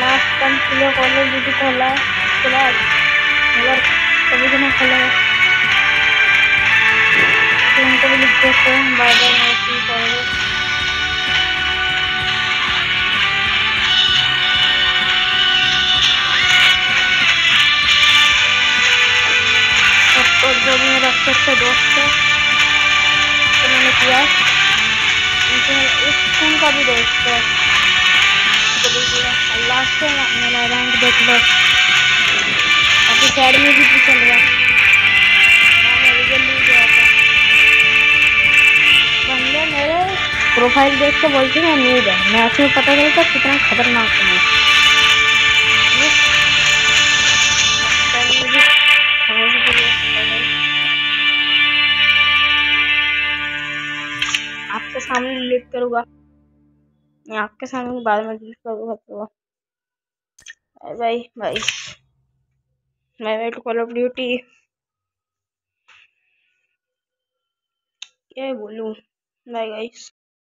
মাছ কাম ছিল কলে যদি খোলা খোলা এবার সবজন খোলা তিনটে লিখতে বাইরে মাছি করব জমিয়ে রাখতে হচ্ছে দশটা মানে পেঁয়াজ এখানে কবে দশটা तो दोस्त है तो है लास्ट मेरा रैंक देख लो। अभी साइड में भी चल रहा बंदे मेरे प्रोफ़ाइल देख के बोलते हैं नीड है। मैं उसमें पता चलता कितना खतरनाक है। आपके सामने डिलीट करूँगा। मैं आपके सामने बाद में डिलीट करूँगा bye bye bye bye to Call of Duty क्या बोलूँ। Bye guys